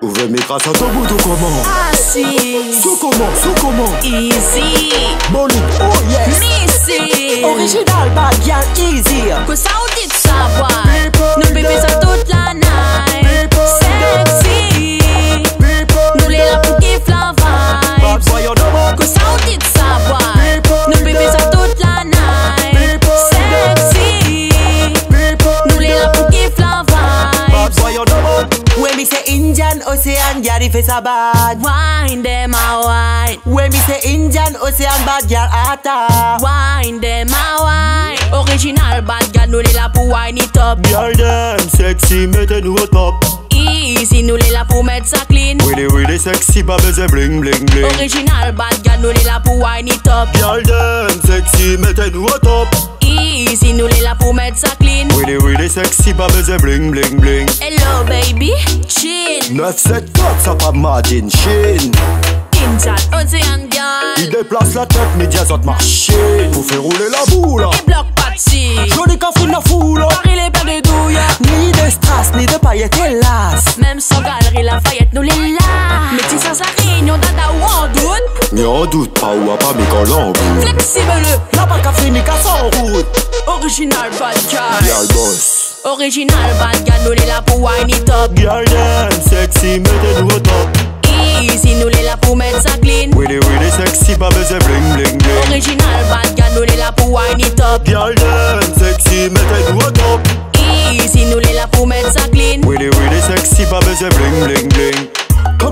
Ouvrez mes grâce à ton bout de comment? Assis. Sous comment, sous comment? Easy. Bolide, oh yes. Missy. Original bad girl easy. Que ça on dit de Indian Ocean girl if it's a bad. Wine them a wine. When me say Indian Ocean bad girl atta. Wine them a wine. Original bad girl nous les là pour wine it up. Girl them sexy, mettez-nous au top. Easy nous les là pour mettre ça clean Willy willy sexy, pas besoin bling bling bling. Original bad girl nous les là pour wine it up. Girl them sexy, mettez-nous au top Easy nous les là pour mettre ça clean. Willy willy sexy, pas besoin bling bling bling. Hello baby, chill. 974, ça pas Madin Chine Indian Ocean girl Il déplace la tête, médias autres machine Pour faire rouler la boule. Et bloc party Joli café la foule. Paris les pas de douille Ni de strass, ni de paillettes hélas. Même sans galerie Lafayette nous les Mais en doute pas ou à pas mes collants Flexible Y'a pas qu'à finir qu'à son route. Original bad girl Girl boss. Original bad girl nous les là pour wine it up. Girl sexy, mettez-nous au top. Easy nous les là pour mettre ça clean. Willy willy sexy, pas besoin bling bling bling. Original bad girl nous les là pour wine it up. Girl sexy, mettez-nous au top. Easy nous les là pour mettre ça clean. Willy willy sexy, pas besoin bling bling bling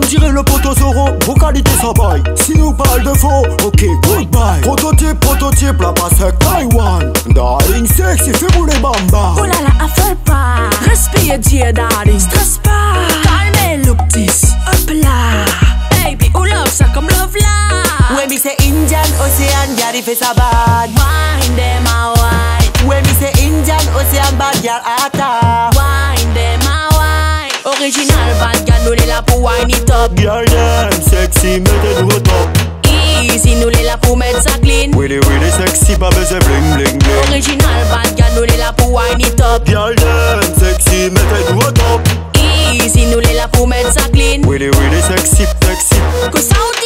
dirait le potosauro, vos qualités bail Si nous parle de faux, ok, goodbye. Prototype, prototype, la passe avec Taiwan Darling sexy, fais bouler bamba Oh là là, affole pas. Respire dear darling Stress pas. Calme look this Hop là Baby, ou love ça comme love là When me say Indian Ocean girl if it's a bad Wine them a wine When me say Indian Ocean bad girl atta Wine girl nous les là pour wine it up. Girl them sexy, mettez-nous au top Easy nous les là pour mettre ça clean. Willy willy sexy, pas besoin bling bling bling. Original bad girl nous les là pour wine it up. Girl them sexy, mettez-nous au top Easy nous les là pour mettre ça clean. Willy willy sexy, sexy. Que ça on dit de savoir